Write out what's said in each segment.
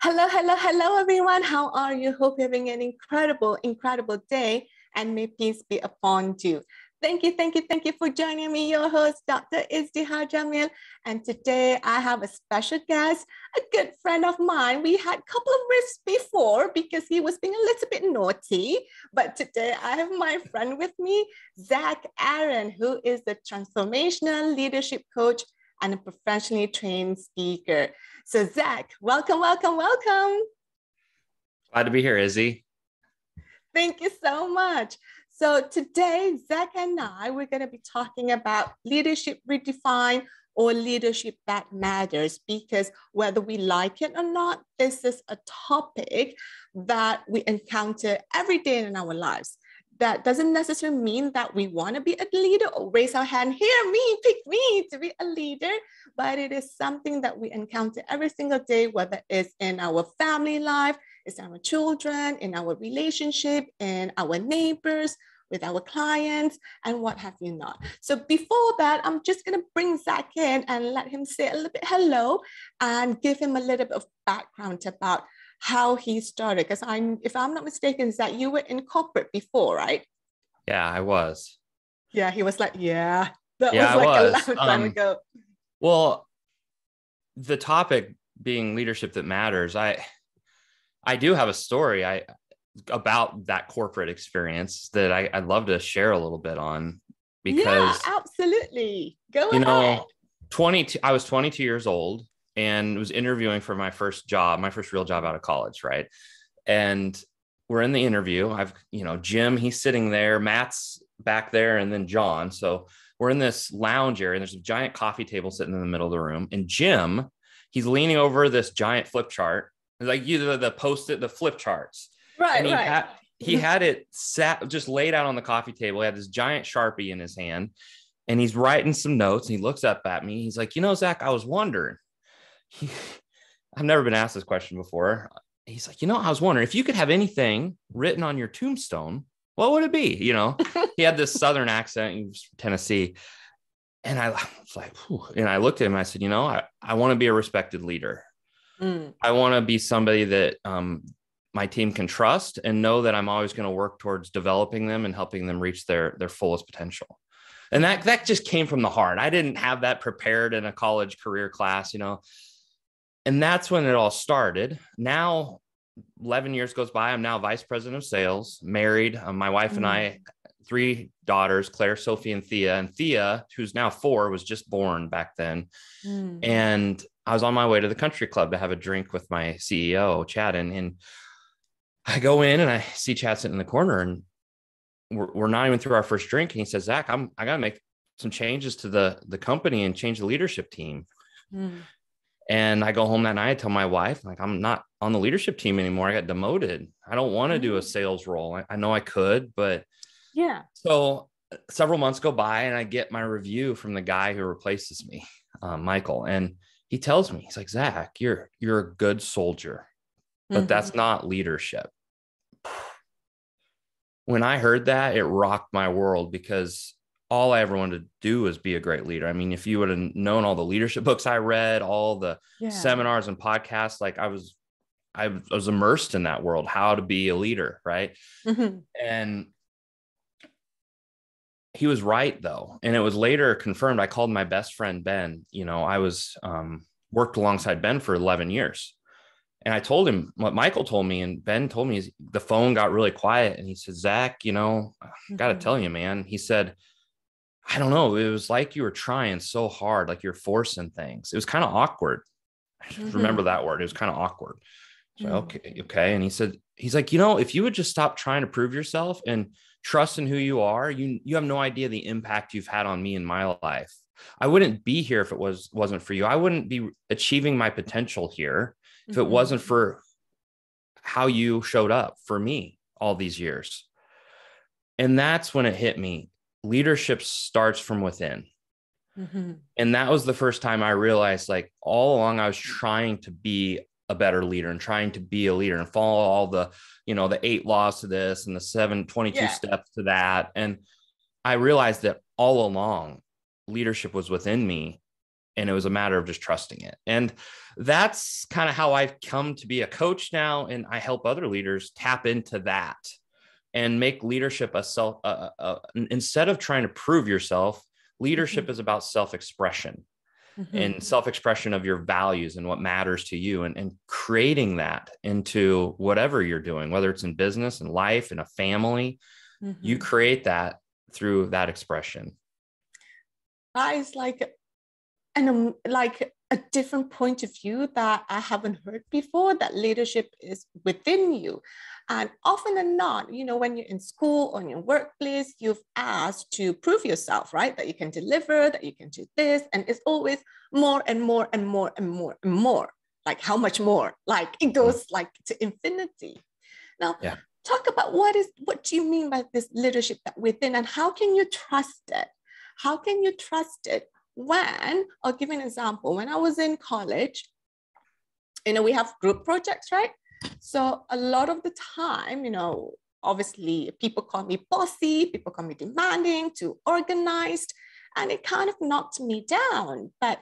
Hello, hello, hello, everyone. How are you? Hope you're having an incredible, incredible day, and may peace be upon you. Thank you, thank you, thank you for joining me, your host, Dr. Izdihar Jamil. And today I have a special guest, a good friend of mine. We had a couple of rifts before because he was being a little bit naughty. But today I have my friend with me, Zach Arend, who is the transformational leadership coach and a professionally trained speaker. So, Zach, welcome, welcome, welcome. Glad to be here, Izzy. Thank you so much. So, today, Zach and I, we're going to be talking about leadership redefined or leadership that matters because whether we like it or not, this is a topic that we encounter every day in our lives that doesn't necessarily mean that we want to be a leader or raise our hand here me pick me to be a leader but it is something that we encounter every single day whether it's in our family life it's our children in our relationship in our neighbors with our clients and what have you not. So before that, I'm just going to bring Zach in and let him say a little bit hello and give him a little bit of background about how he started. Because I'm, if I'm not mistaken, is that you were in corporate before, right? Yeah, I was. Yeah, he was like, yeah, that yeah, was like was. a long time um, ago. Well, the topic being leadership that matters, I I do have a story I about that corporate experience that I, I'd love to share a little bit on because yeah, absolutely. Go you ahead. know 22 I was 22 years old and was interviewing for my first job, my first real job out of college, right? And we're in the interview. I've, you know, Jim, he's sitting there, Matt's back there, and then John. So we're in this lounge area, and there's a giant coffee table sitting in the middle of the room. And Jim, he's leaning over this giant flip chart, like you the, the post-it, the flip charts. right, And he right. had he mm-hmm. had it sat just laid out on the coffee table. He had this giant sharpie in his hand, and he's writing some notes. And he looks up at me. He's like, "You know, Zach, I was wondering. He, I've never been asked this question before. He's like, you know, I was wondering if you could have anything written on your tombstone, what would it be? You know, he had this southern accent. He was from Tennessee, and I was like, Whew. and I looked at him. I said, you know, I, I want to be a respected leader. Mm, I want to be somebody that um, my team can trust and know that I'm always going to work towards developing them and helping them reach their their fullest potential. And that that just came from the heart. I didn't have that prepared in a college career class, you know. And that's when it all started. Now 11 years goes by. I'm now vice president of sales, married. Um, my wife and Mm. I, three daughters, Claire, Sophie, and Thea. And Thea, who's now four, was just born back then. mm. And I was on my way to the country club to have a drink with my CEO, Chad. And, and I go in and I see Chad sitting in the corner and we're, we're not even through our first drink. And he says, Zach, I'm, I got to make some changes to the, the company and change the leadership team. Mm. And I go home that night, I tell my wife, like, I'm not on the leadership team anymore. I got demoted. I don't want to do a Mm. sales role. I, I know I could, but Yeah. so uh, several months go by and I get my review from the guy who replaces me, uh, Michael, and he tells me, he's like, Zach, you're you're a good soldier, but Mhm. that's not leadership. When I heard that, it rocked my world because all I ever wanted to do was be a great leader. I mean, if you would have known all the leadership books I read, all the yeah. seminars and podcasts, like I was, I was immersed in that world, how to be a leader, right? Mhm. And he was right though. And it was later confirmed. I called my best friend Ben. You know, I was um, worked alongside Ben for 11 years. And I told him what Michael told me, and Ben told me the phone got really quiet. And he said, Zach, you know, I gotta Mhm. tell you, man. He said, I don't know. It was like you were trying so hard, like you're forcing things. It was kind of awkward. I just Mhm. remember that word. It was kind of awkward. So Mm. okay, okay. And he said, he's like, you know, if you would just stop trying to prove yourself and trust in who you are, you you have no idea the impact you've had on me in my life. I wouldn't be here if it was wasn't for you. I wouldn't be achieving my potential here if it Mhm. wasn't for how you showed up for me all these years. And that's when it hit me. Leadership starts from within. Mhm. And that was the first time I realized like all along I was trying to be a better leader and trying to be a leader and follow all the, you know, the eight laws to this and the seven, 22 Yeah. steps to that. And I realized that all along leadership was within me and it was a matter of just trusting it. And that's kind of how I've come to be a coach now. And I help other leaders tap into that and make leadership a self, uh, uh, instead of trying to prove yourself, leadership mm-hmm. is about self expression. Mm-hmm. and self-expression of your values and what matters to you and, and creating that into whatever you're doing whether it's in business and life in a family mm-hmm. you create that through that expression that is like and um, like a different point of view that I haven't heard before that leadership is within you. And often than not, you know, when you're in school or in your workplace, you've asked to prove yourself, right? That you can deliver, that you can do this. And it's always more and more and more and more and more. Like how much more? Like it goes mm. like to infinity. Now, yeah. talk about what is what do you mean by this leadership that within and how can you trust it? How can you trust it when, I'll give you an example, when I was in college, you know, we have group projects, right? So a lot of the time, you know, obviously people call me bossy, people call me demanding, too organized, and it kind of knocked me down. But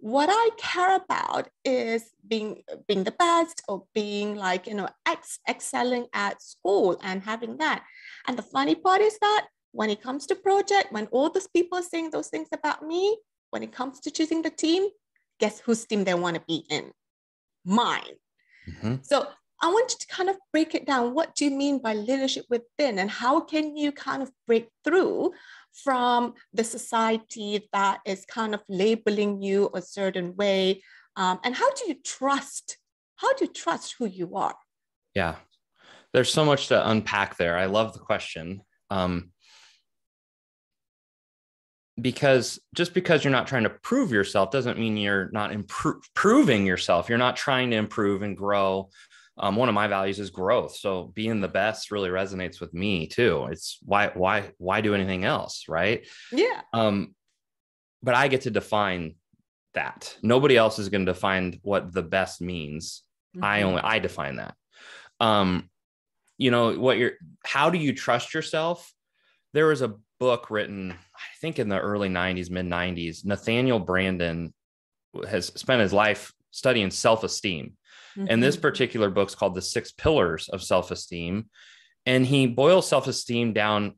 what I care about is being being the best or being like you know ex- excelling at school and having that. And the funny part is that when it comes to project, when all those people are saying those things about me, when it comes to choosing the team, guess whose team they want to be in? Mine. Mm-hmm. So I want you to kind of break it down. What do you mean by leadership within? And how can you kind of break through from the society that is kind of labeling you a certain way? Um, and how do you trust? How do you trust who you are? Yeah, there's so much to unpack there. I love the question. Um, because just because you're not trying to prove yourself doesn't mean you're not improving yourself. You're not trying to improve and grow. Um, one of my values is growth. So being the best really resonates with me too. It's why why why do anything else, right? Yeah. Um, but I get to define that. Nobody else is going to define what the best means. Mm-hmm. I only I define that. Um, you know what you're. How do you trust yourself? There was a book written, I think in the early 90s, mid 90s. Nathaniel Branden has spent his life studying self esteem. Mm-hmm. And this mm-hmm. particular book's called The Six Pillars of Self Esteem. And he boils self esteem down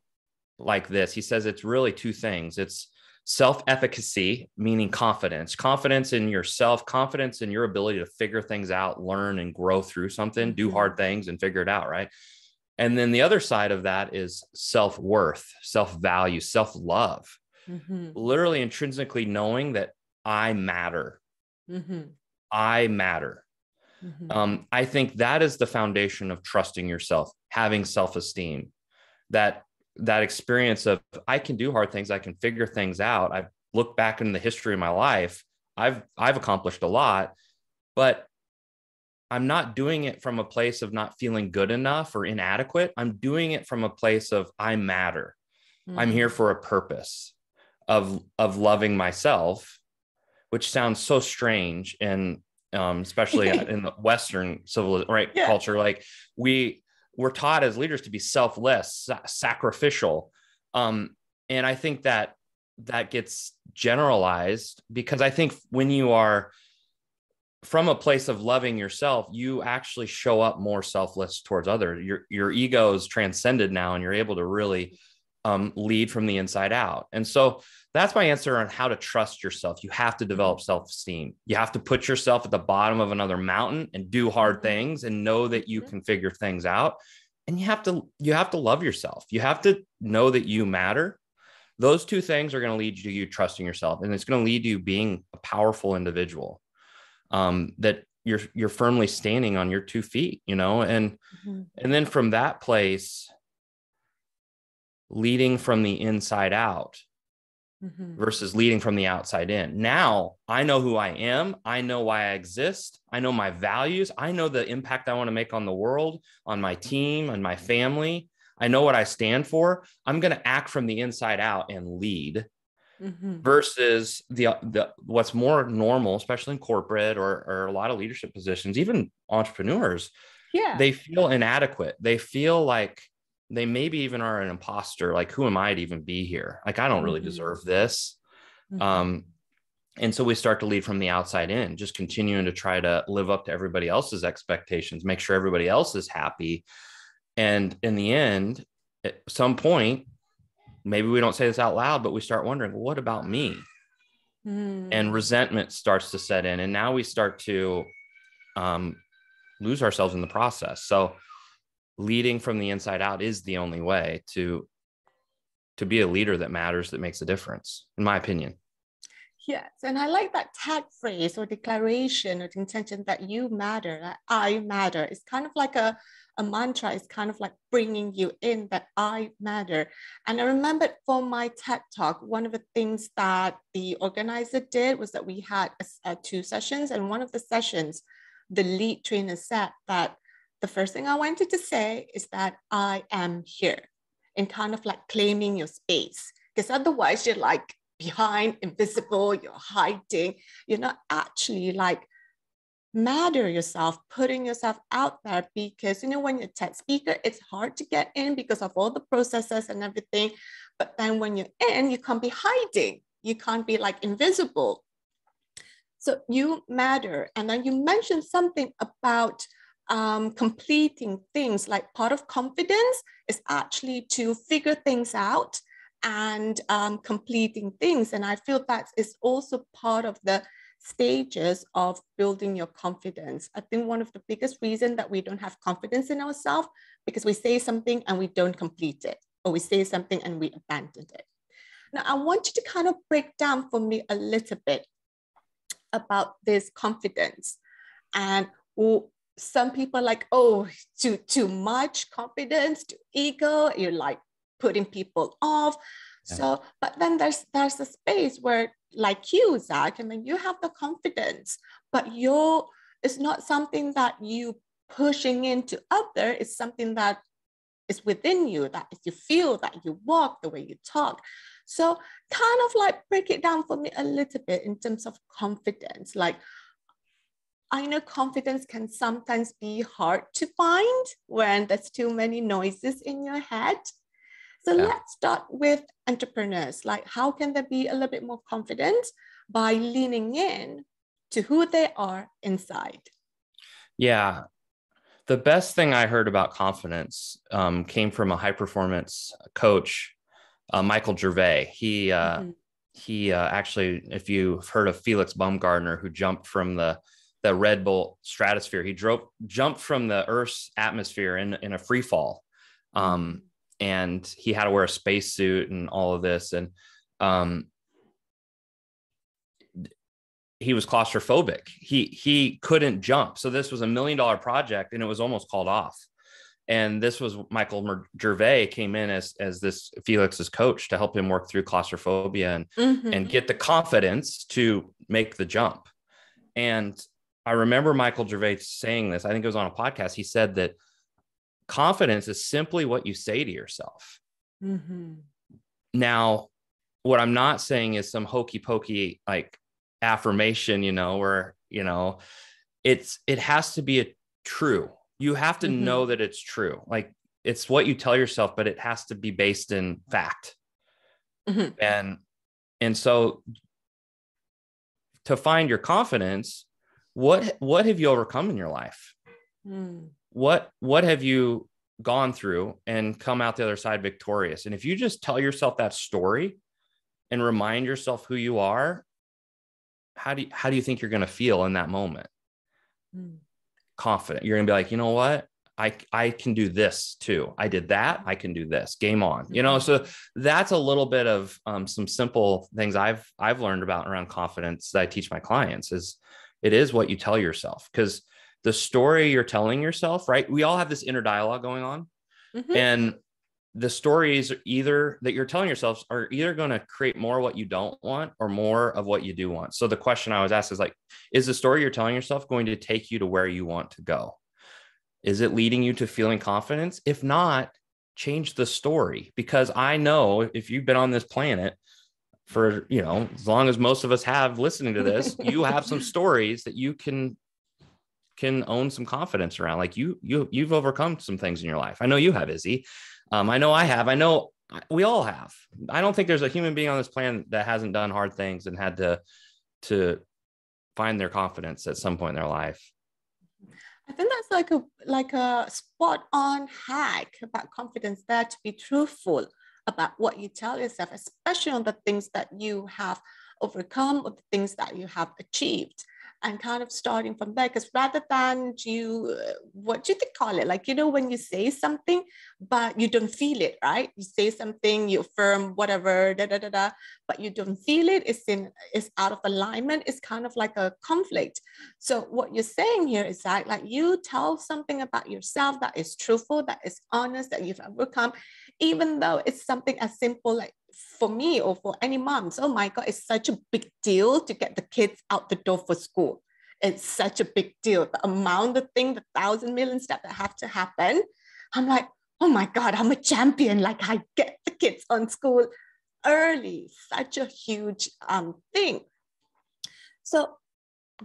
like this he says it's really two things it's self efficacy, meaning confidence, confidence in yourself, confidence in your ability to figure things out, learn and grow through something, do mm-hmm. hard things and figure it out, right? And then the other side of that is self worth, self value, self love, mm-hmm. literally intrinsically knowing that I matter. Mm-hmm. I matter. Mm-hmm. Um, I think that is the foundation of trusting yourself, having self esteem, that that experience of I can do hard things, I can figure things out. I look back in the history of my life, I've I've accomplished a lot, but I'm not doing it from a place of not feeling good enough or inadequate. I'm doing it from a place of I matter. Mm-hmm. I'm here for a purpose of of loving myself, which sounds so strange and um, especially in the Western civil right yeah. culture. Like we we're taught as leaders to be selfless, sa- sacrificial, um, and I think that that gets generalized because I think when you are from a place of loving yourself, you actually show up more selfless towards others. Your your ego is transcended now, and you're able to really um, lead from the inside out. And so that's my answer on how to trust yourself. You have to develop self esteem. You have to put yourself at the bottom of another mountain and do hard mm-hmm. things and know that you mm-hmm. can figure things out. And you have to you have to love yourself. You have to know that you matter. Those two things are going to lead you to you trusting yourself, and it's going to lead you being a powerful individual um, that you're you're firmly standing on your two feet you know? And mm-hmm. and then from that place leading from the inside out mm-hmm. versus leading from the outside in. Now i know who i am. I know why i exist. I know my values. I know the impact i want to make on the world on my team on my family. I know what i stand for. I'm going to act from the inside out and lead mm-hmm. versus the, the what's more normal, especially in corporate or, or a lot of leadership positions, even entrepreneurs. Yeah. They feel inadequate. They feel like they maybe even are an imposter. Like, who am I to even be here? Like, I don't really mm-hmm. deserve this. Mm-hmm. Um, and so we start to lead from the outside in just continuing to try to live up to everybody else's expectations make sure everybody else is happy and in the end at some point maybe we don't say this out loud but we start wondering what about me mm. and resentment starts to set in and now we start to um, lose ourselves in the process so leading from the inside out is the only way to to be a leader that matters that makes a difference in my opinion Yes, and I like that tag phrase or declaration or intention that you matter, that I matter. It's kind of like a, a mantra. is kind of like bringing you in that I matter. And I remember for my TED talk, one of the things that the organizer did was that we had a uh, two sessions, and one of the sessions, the lead trainer said that the first thing I wanted to say is that I am here, and kind of like claiming your space, because otherwise you're like behind, invisible, you're hiding. You're not actually like matter yourself, putting yourself out there because you know when you're a TED speaker, it's hard to get in because of all the processes and everything. But then when you're in, you can't be hiding. You can't be like invisible. So you matter. And then you mentioned something about um, completing things like part of confidence is actually to figure things out and um, completing things. And I feel that is also part of the stages of building your confidence. I think one of the biggest reasons that we don't have confidence in ourselves because we say something and we don't complete it, or we say something and we abandon it. Now, I want you to kind of break down for me a little bit about this confidence. And some people like, oh, too, too much confidence, too ego. You're like, putting people off. So, but then there's there's a space where, like you, Zach, I mean, you have the confidence, but you're it's not something that you pushing into other. It's something that is within you that you feel that you walk the way you talk. So, kind of like break it down for me a little bit in terms of confidence. Like, I know confidence can sometimes be hard to find when there's too many noises in your head. So yeah. let's start with entrepreneurs. Like, how can they be a little bit more confident by leaning in to who they are inside? Yeah. The best thing I heard about confidence um, came from a high performance coach, uh, Michael Gervais. He, uh, mm-hmm. he uh, actually, if you've heard of Felix Baumgartner, who jumped from the the Red Bull stratosphere, he drove jumped from the Earth's atmosphere in in a free fall. Um, and he had to wear a spacesuit and all of this. And um, he was claustrophobic. He he couldn't jump. So this was a million dollar project and it was almost called off. And this was michael gervais came in as as this felix's coach to help him work through claustrophobia and mm-hmm. and get the confidence to make the jump. And i remember michael gervais saying this i think it was on a podcast he said that confidence is simply what you say to yourself. Mm-hmm. Now, what I'm not saying is some hokey pokey like affirmation, you know, where, you know, it's, it has to be a true. You have to mm-hmm. know that it's true. Like it's what you tell yourself, but it has to be based in fact. Mm-hmm. And, and so to find your confidence, what, what have you overcome in your life? Mm what what have you gone through and come out the other side victorious and if you just tell yourself that story and remind yourself who you are how do you how do you think you're going to feel in that moment mm. confident you're going to be like you know what I, I can do this too. I did that. I can do this. Game on. You know, so that's a little bit of um, some simple things I've I've learned about around confidence that I teach my clients. Is it is what you tell yourself because the story you're telling yourself, right? We all have this inner dialogue going on. Mm-hmm. And the stories either that you're telling yourselves are either going to create more what you don't want or more of what you do want. So the question I was asked is like, is the story you're telling yourself going to take you to where you want to go? Is it leading you to feeling confidence? If not, change the story because I know if you've been on this planet for, you know, as long as most of us have listening to this, you have some stories that you can can own some confidence around. Like you, you, you've overcome some things in your life. I know you have, Izzy. Um, I know I have. I know we all have. I don't think there's a human being on this planet that hasn't done hard things and had to to find their confidence at some point in their life. I think that's like a like a spot on hack about confidence there to be truthful about what you tell yourself, especially on the things that you have overcome or the things that you have achieved and kind of starting from there because rather than you uh, what do you call it like you know when you say something but you don't feel it right? You say something you affirm whatever da da da da but you don't feel it it's in it's out of alignment it's kind of like a conflict. So what you're saying here is that like you tell something about yourself that is truthful that is honest that you've overcome even though it's something as simple like for me or for any moms, oh my God, it's such a big deal to get the kids out the door for school. It's such a big deal. The amount of thing, the thousand million steps that have to happen. I'm like, oh my God, I'm a champion. Like I get the kids on school early, such a huge um, thing. So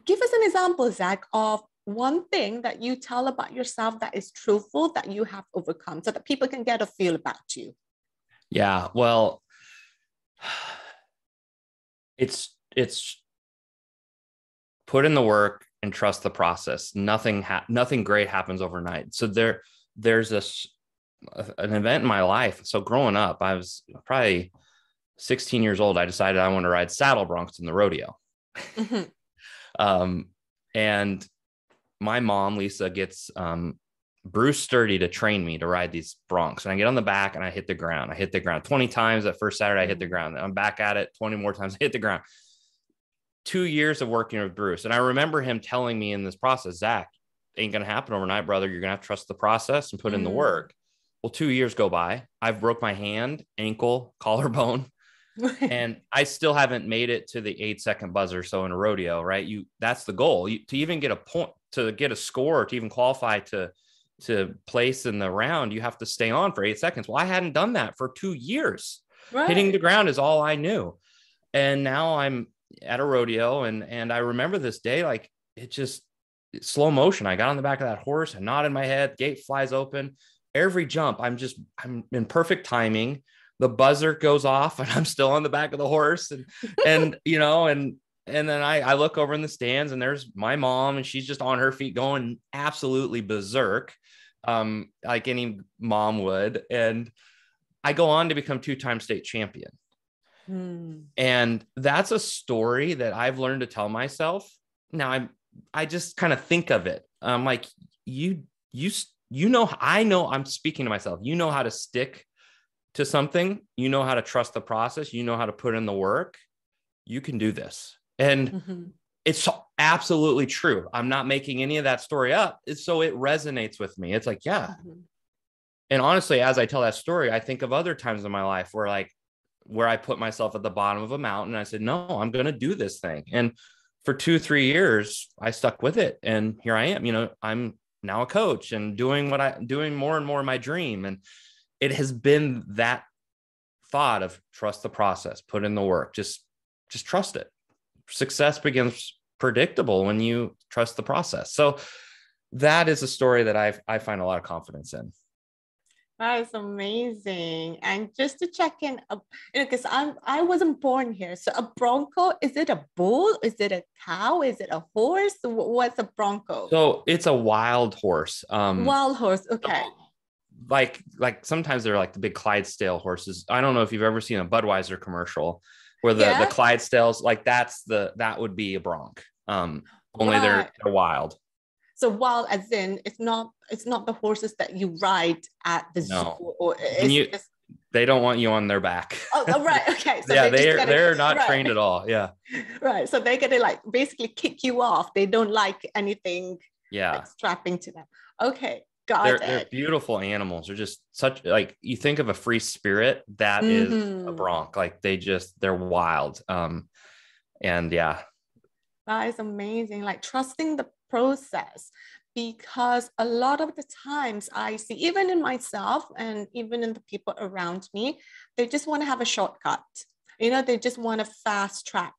give us an example, Zach, of one thing that you tell about yourself that is truthful that you have overcome so that people can get a feel about you. Yeah, well, it's it's put in the work and trust the process. Nothing ha- nothing great happens overnight. So there there's this an event in my life. So growing up, I was probably 16 years old. I decided I want to ride saddle broncs in the rodeo. Mm-hmm. um, and my mom, Lisa, gets um, Bruce Sturdy to train me to ride these broncs. And I get on the back and I hit the ground. I hit the ground 20 times that first Saturday. I hit the ground. I'm back at it 20 more times. I hit the ground. Two years of working with Bruce. And I remember him telling me in this process, Zach, ain't going to happen overnight, brother. You're going to have to trust the process and put mm. in the mm. work. Well, two years go by. I've broke my hand, ankle, collarbone. and I still haven't made it to the eight second buzzer. So in a rodeo, right? You that's the goal. You, to even get a point, to get a score, to even qualify to to place in the round, you have to stay on for eight seconds. Well, I hadn't done that for two years. Right. Hitting the ground is all I knew. And now I'm at a rodeo and and I remember this day like it just slow motion. I got on the back of that horse, I in my head, gate flies open. Every jump, I'm just I'm in perfect timing. The buzzer goes off and I'm still on the back of the horse and and you know and and then I, I look over in the stands and there's my mom and she's just on her feet going absolutely berserk um, like any mom would. And I go on to become two time state champion. Hmm. And that's a story that I've learned to tell myself. Now I'm, I just kind of think of it. I'm like, you, you, you know, I know I'm speaking to myself. You know how to stick to something. You know how to trust the process. You know how to put in the work. You can do this. And mm-hmm it's absolutely true. I'm not making any of that story up. So it resonates with me. It's like, yeah. Mm-hmm. And honestly, as I tell that story, I think of other times in my life where like where I put myself at the bottom of a mountain and I said, no, I'm going to do this thing. And for two, three years, I stuck with it. And here I am, you know, I'm now a coach and doing what I doing more and more my dream. And it has been that thought of trust the process, put in the work, just, just trust it success begins predictable when you trust the process. So that is a story that I I find a lot of confidence in. That is amazing. And just to check in, because uh, you know, I'm I wasn't born here. So a bronco is it a bull? Is it a cow? Is it a horse? What's a bronco? So it's a wild horse. Um, wild horse. Okay. Like like sometimes they're like the big Clydesdale horses. I don't know if you've ever seen a Budweiser commercial where the yeah. the Clydesdales like that's the that would be a bronc. Um, only right. they're, they're wild. So wild as in it's not it's not the horses that you ride at the no. zoo or it's, you, it's, they don't want you on their back. Oh, oh right, okay. So yeah, they are they're not right. trained at all. Yeah. Right. So they're gonna like basically kick you off. They don't like anything yeah like, strapping to them. Okay. Got they're, it. they're beautiful animals. They're just such like you think of a free spirit that mm-hmm. is a mm-hmm. bronc. Like they just they're wild. Um, and yeah, that is amazing. Like trusting the process because a lot of the times I see, even in myself and even in the people around me, they just want to have a shortcut. You know, they just want to fast track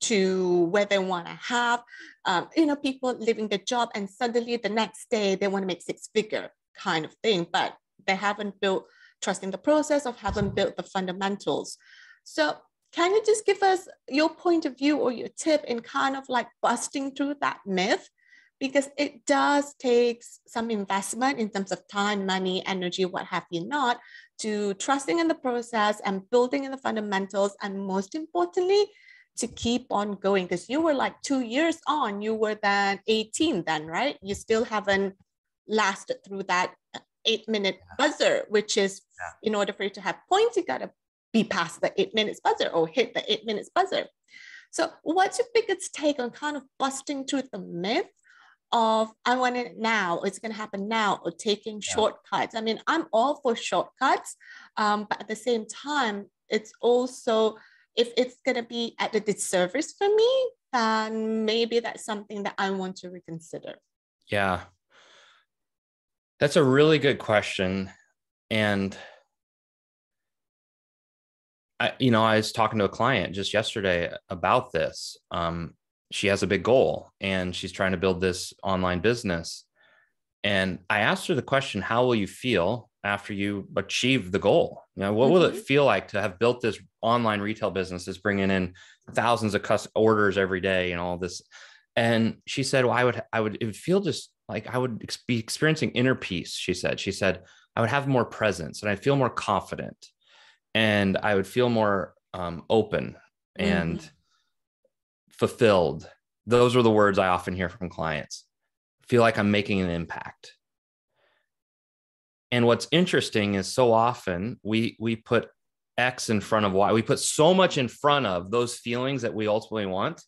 to where they want to have, um, you know, people leaving the job and suddenly the next day they want to make six figure kind of thing, but they haven't built trust in the process or haven't built the fundamentals. So can you just give us your point of view or your tip in kind of like busting through that myth? Because it does take some investment in terms of time, money, energy, what have you not, to trusting in the process and building in the fundamentals. And most importantly, to keep on going. Because you were like two years on, you were then 18 then, right? You still haven't lasted through that eight minute buzzer, which is yeah. in order for you to have points, you got to be past the eight minutes buzzer or hit the eight minutes buzzer. So, what's your biggest take on kind of busting through the myth of I want it now, it's going to happen now, or taking yeah. shortcuts? I mean, I'm all for shortcuts, um, but at the same time, it's also if it's going to be at a disservice for me, then maybe that's something that I want to reconsider. Yeah. That's a really good question. And I, you know, I was talking to a client just yesterday about this. Um, she has a big goal and she's trying to build this online business. And I asked her the question, how will you feel after you achieve the goal? You know, what mm-hmm. will it mm-hmm. feel like to have built this online retail business that's bringing in thousands of custom orders every day and all this? And she said, well, I would, I would, it would feel just like I would be experiencing inner peace. She said, she said, I would have more presence and I feel more confident and I would feel more um, open and mm. fulfilled. Those are the words I often hear from clients. Feel like I'm making an impact. And what's interesting is so often we we put X in front of Y. We put so much in front of those feelings that we ultimately want.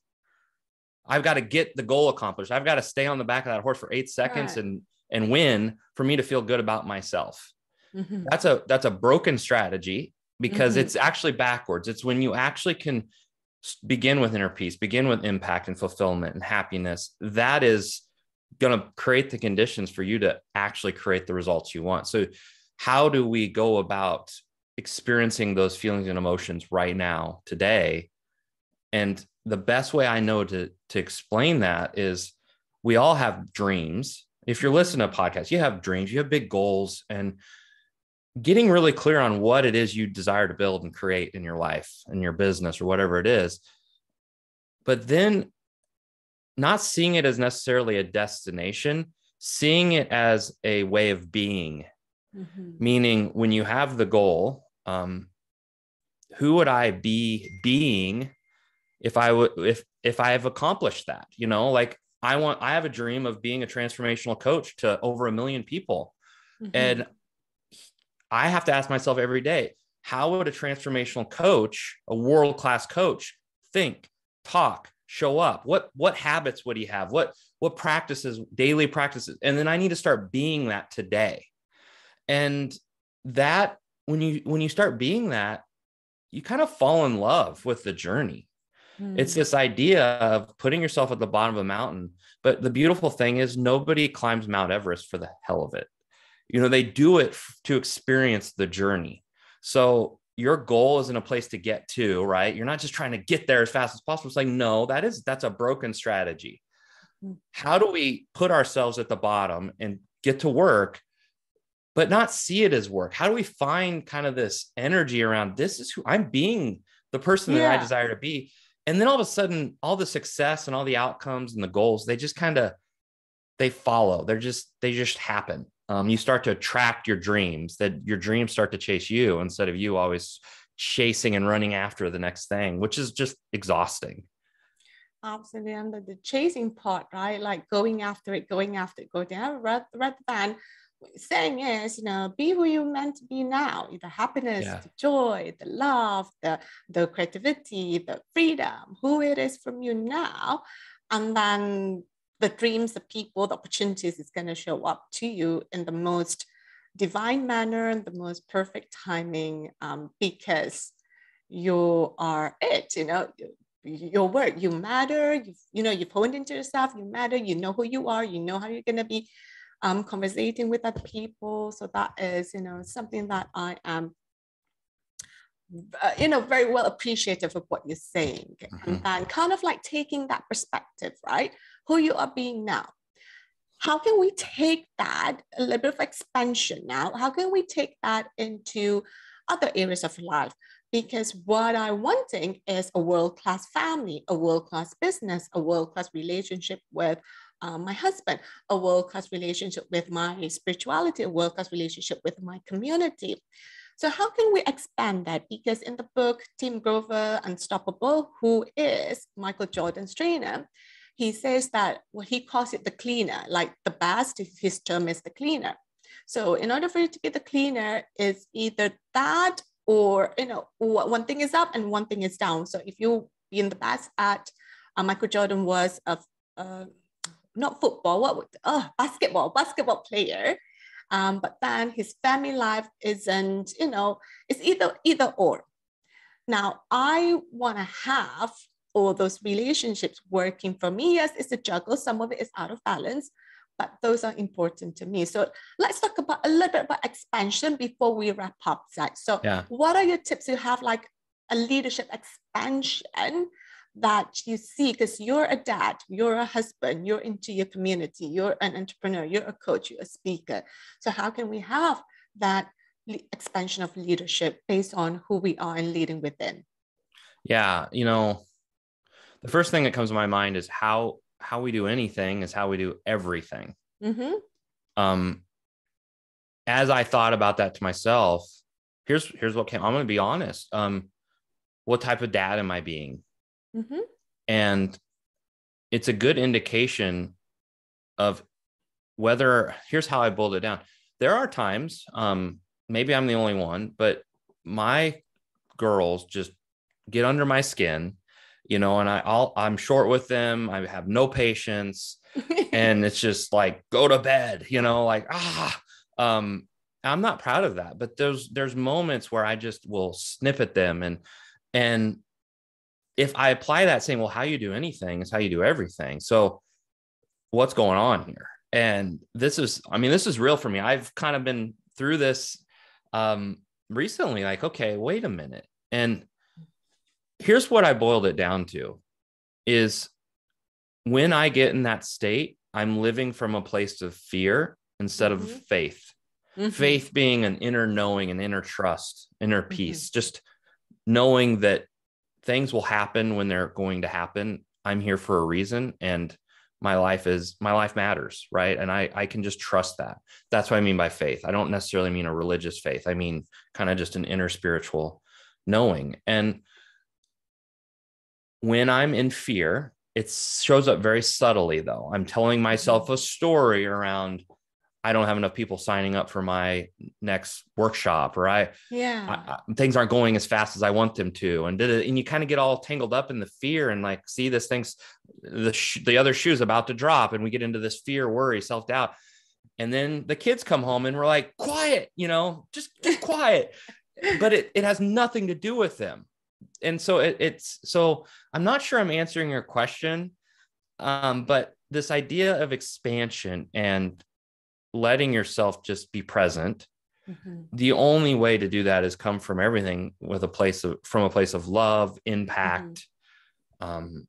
I've got to get the goal accomplished. I've got to stay on the back of that horse for eight seconds right. and and win for me to feel good about myself. Mm-hmm. That's a that's a broken strategy because mm-hmm. it's actually backwards. It's when you actually can begin with inner peace, begin with impact and fulfillment and happiness. That is going to create the conditions for you to actually create the results you want. So, how do we go about experiencing those feelings and emotions right now, today? And the best way I know to, to explain that is we all have dreams. If you're listening to a podcast, you have dreams, you have big goals, and getting really clear on what it is you desire to build and create in your life and your business or whatever it is but then not seeing it as necessarily a destination seeing it as a way of being mm-hmm. meaning when you have the goal um, who would i be being if i would if if i have accomplished that you know like i want i have a dream of being a transformational coach to over a million people mm-hmm. and I have to ask myself every day, how would a transformational coach, a world class coach, think, talk, show up? What what habits would he have? What what practices, daily practices? And then I need to start being that today. And that when you when you start being that, you kind of fall in love with the journey. Mm. It's this idea of putting yourself at the bottom of a mountain. But the beautiful thing is nobody climbs Mount Everest for the hell of it you know they do it to experience the journey so your goal is in a place to get to right? You're not just trying to get there as fast as possible. It's like no that is that's a broken strategy. Mm. how do we put ourselves at the bottom and get to work but not see it as work? How do we find kind of this energy around this is who i'm being the person yeah. that i desire to be. And then all of a sudden all the success and all the outcomes and the goals they just kind of they follow. They're just they just happen um, you start to attract your dreams that your dreams start to chase you instead of you always chasing and running after the next thing which is just exhausting. Absolutely. And the, the chasing part right? Like going after it going after it going down rather, rather than saying is you know be who you're meant to be now. The happiness yeah. the joy the love the the creativity the freedom who it is from you now. And then the dreams, the people, the opportunities is going to show up to you in the most divine manner and the most perfect timing um, because you are it, you know, your work, you matter, you, you know, you've honed into yourself, you matter, you know who you are, you know how you're going to be um, conversating with other people. So that is, you know, something that I am uh, you know, very well appreciative of what you're saying. Mm-hmm. And kind of like taking that perspective, right? Who you are being now. How can we take that a little bit of expansion now? How can we take that into other areas of life? because what I'm wanting is a world class family, a world class business, a world class relationship with um, my husband, a world class relationship with my spirituality, a world class relationship with my community. So, how can we expand that? Because in the book, Tim Grover Unstoppable, who is Michael Jordan's trainer, he says that well, he calls it the cleaner, like the best, his term is the cleaner. So, in order for it to be the cleaner, is either that or, you know, one thing is up and one thing is down. So, if you in the best at uh, Michael Jordan was a, uh, not football, what oh, basketball, basketball player. Um, but then his family life isn't, you know, it's either either or. Now I want to have all those relationships working for me. Yes, it's a juggle. Some of it is out of balance, but those are important to me. So let's talk about a little bit about expansion before we wrap up, Zach. So yeah. what are your tips? You have like a leadership expansion that you see because you're a dad, you're a husband, you're into your community, you're an entrepreneur, you're a coach, you're a speaker. So how can we have that expansion of leadership based on who we are and leading within? Yeah, you know, the first thing that comes to my mind is how how we do anything is how we do everything. Mm-hmm. Um, as I thought about that to myself, here's here's what came. I'm going to be honest. Um, what type of dad am I being? Mm-hmm. And it's a good indication of whether, here's how I boiled it down. There are times, um, maybe I'm the only one, but my girls just get under my skin, you know, and I, I'll, I'm short with them. I have no patience. and it's just like, go to bed, you know, like, ah, um, I'm not proud of that, but there's, there's moments where I just will snip at them and, and if I apply that saying, well, how you do anything is how you do everything. So what's going on here? And this is, I mean, this is real for me. I've kind of been through this um, recently, like, okay, wait a minute. And here's what I boiled it down to is when I get in that state, I'm living from a place of fear instead mm-hmm. of faith. Mm-hmm. Faith being an inner knowing, an inner trust, inner mm-hmm. peace, mm-hmm. just knowing that things will happen when they're going to happen. I'm here for a reason and my life is my life matters, right? And I I can just trust that. That's what I mean by faith. I don't necessarily mean a religious faith. I mean kind of just an inner spiritual knowing. And when I'm in fear, it shows up very subtly though. I'm telling myself a story around I don't have enough people signing up for my next workshop, or I, yeah, I, I, things aren't going as fast as I want them to, and did it, and you kind of get all tangled up in the fear and like see this thing's the sh- the other shoe's about to drop, and we get into this fear, worry, self doubt, and then the kids come home and we're like, quiet, you know, just just quiet, but it it has nothing to do with them, and so it, it's so I'm not sure I'm answering your question, um, but this idea of expansion and letting yourself just be present mm-hmm. the only way to do that is come from everything with a place of from a place of love impact mm-hmm. um,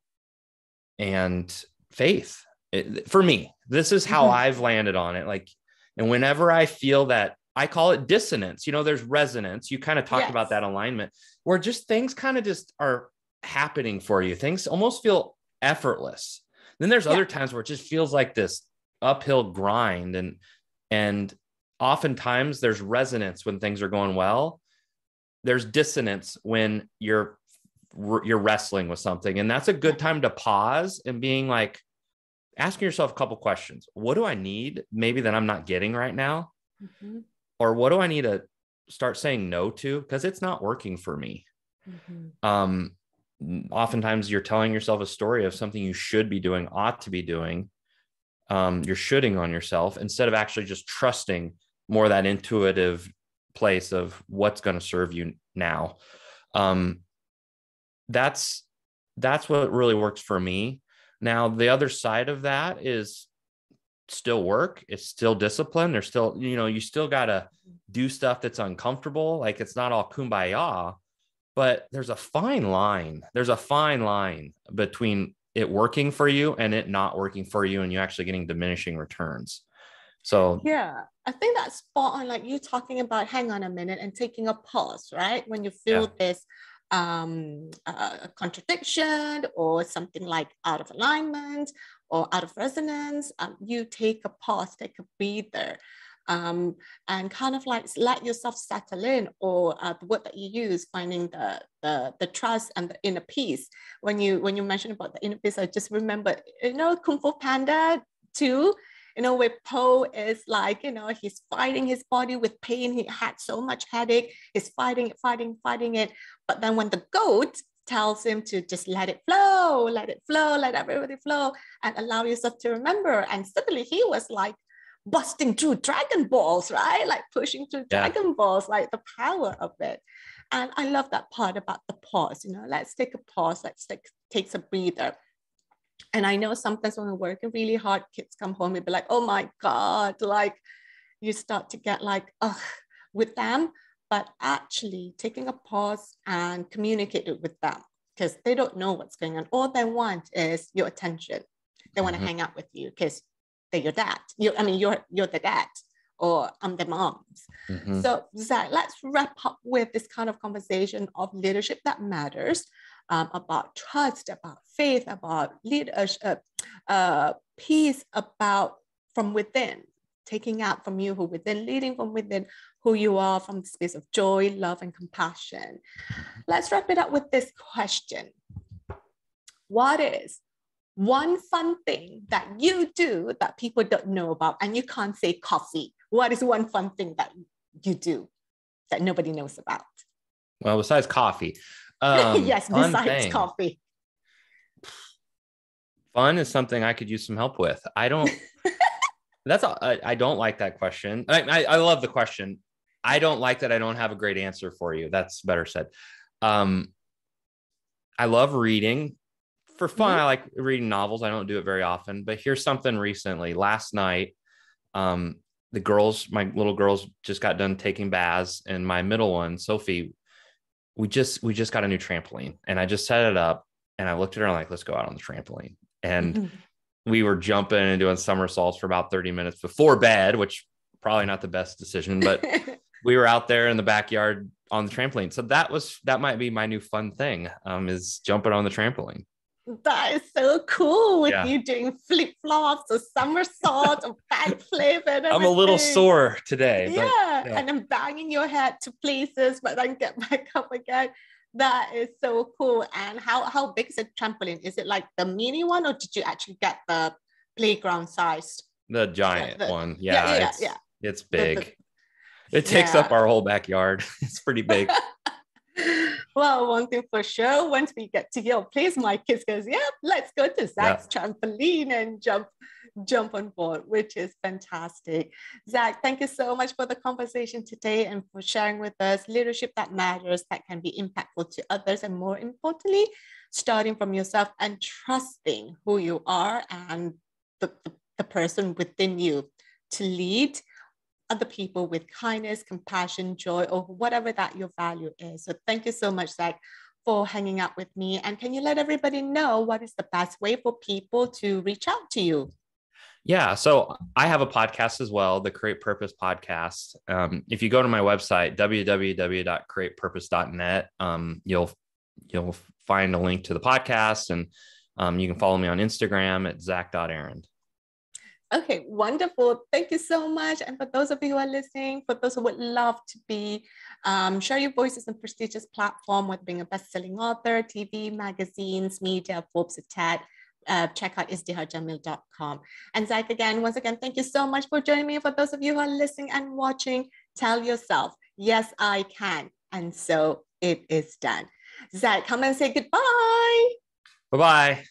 and faith it, for me this is how mm-hmm. i've landed on it like and whenever i feel that i call it dissonance. You know there's resonance. You kind of talked yes. about that alignment where just things kind of just are happening for you. Things almost feel effortless. Then there's yeah. other times where it just feels like this uphill grind and and oftentimes there's resonance when things are going well. There's dissonance when you're you're wrestling with something. And that's a good time to pause and being like asking yourself a couple questions. What do i need maybe that i'm not getting right now? Mm-hmm. Or what do i need to start saying no to? Because it's not working for me. Mm-hmm. um oftentimes you're telling yourself a story of something you should be doing ought to be doing um, you're shooting on yourself instead of actually just trusting more that intuitive place of what's going to serve you now. Um, that's that's what really works for me. Now the other side of that is still work it's still discipline there's still you know you still got to do stuff that's uncomfortable like it's not all kumbaya but there's a fine line there's a fine line between it working for you and it not working for you and you actually getting diminishing returns So yeah, I think that's spot on. Like you talking about, hang on a minute and taking a pause, right? When you feel yeah. this um, uh, contradiction or something like out of alignment or out of resonance, um, you take a pause, take a breather. Um, and kind of like let yourself settle in or uh, the word that you use finding the, the the trust and the inner peace when you when you mentioned about the inner peace i just remember you know kung fu panda 2 you know, where Po is like, you know, he's fighting his body with pain. He had so much headache. He's fighting it, fighting, fighting it. But then when the goat tells him to just let it flow, let it flow, let everybody flow, and allow yourself to remember. And suddenly he was like busting through Dragon Balls, right? Like pushing through yeah. Dragon Balls, like the power of it. And I love that part about the pause. You know, let's take a pause. Let's take take a breather and I know sometimes when we're working really hard, kids come home and be like, oh my God, like you start to get like, ugh, with them. But actually taking a pause and communicate it with them because they don't know what's going on. All they want is your attention. They want to mm-hmm. hang out with you because they're your dad. You, I mean, you're you're the dad or I'm the moms. Mm-hmm. So Zach, let's wrap up with this kind of conversation of leadership that matters um, about trust, about faith, about leadership, uh, peace, about from within, taking out from you who within, leading from within who you are from the space of joy, love, and compassion. Let's wrap it up with this question What is one fun thing that you do that people don't know about? And you can't say coffee. What is one fun thing that you do that nobody knows about? Well, besides coffee, um, yes, besides thing. coffee. Fun is something I could use some help with. I don't. that's all, I, I, don't like that question. I, I, I love the question. I don't like that. I don't have a great answer for you. That's better said. Um, I love reading for fun. Mm-hmm. I like reading novels. I don't do it very often, but here's something recently. Last night, um, the girls, my little girls, just got done taking baths, and my middle one, Sophie, we just we just got a new trampoline and I just set it up and I looked at her and like, let's go out on the trampoline. And mm-hmm. we were jumping and doing somersaults for about 30 minutes before bed, which probably not the best decision, but we were out there in the backyard on the trampoline. So that was that might be my new fun thing um, is jumping on the trampoline. That is so cool with yeah. you doing flip flops or somersaults or backflip and I'm a little sore today. Yeah. But, yeah. And I'm banging your head to places, but then get back up again. That is so cool. And how, how big is a trampoline? Is it like the mini one or did you actually get the playground sized? The giant the, one. Yeah, yeah, yeah, it's, yeah. it's big. The, the, it takes up our whole backyard. it's pretty big. well, one thing for sure, once we get to your place, my kids goes, yeah, let's go to Zach's yeah. trampoline and jump jump on board, which is fantastic. Zach, thank you so much for the conversation today and for sharing with us leadership that matters, that can be impactful to others, and more importantly, starting from yourself and trusting who you are and the, the, the person within you to lead other people with kindness, compassion, joy, or whatever that your value is. So thank you so much, Zach, for hanging out with me. And can you let everybody know what is the best way for people to reach out to you? Yeah, so I have a podcast as well, the Create Purpose podcast. Um, if you go to my website www.createpurpose.net, um, you'll you'll find a link to the podcast, and um, you can follow me on Instagram at zach.arend. Okay, wonderful. Thank you so much. And for those of you who are listening, for those who would love to be, um, share your voices on prestigious platform, whether being a best-selling author, TV, magazines, media, Forbes, TED, uh, check out izdiharjamil.com. And Zach, again, once again, thank you so much for joining me. For those of you who are listening and watching, tell yourself, yes, I can. And so it is done. Zach, come and say goodbye. Bye-bye.